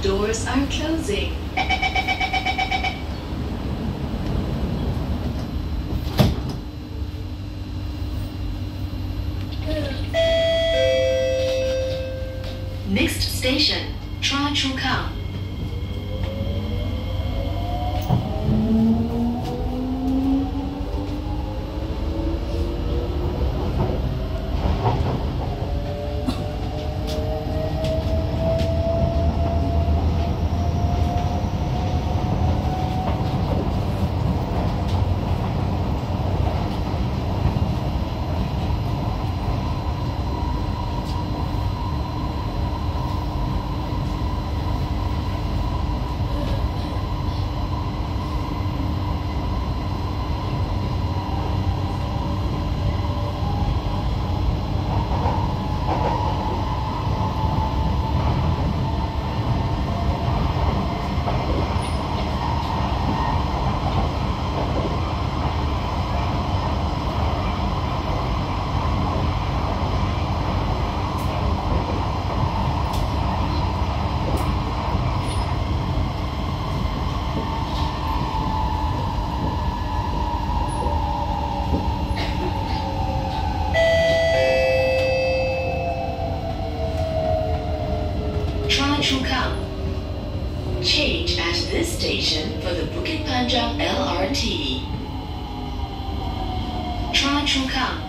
Doors are closing. Next station, Choa Chu Kang. Kang. Change at this station for the Bukit Panjang LRT. Choa Chu hmm. Kang.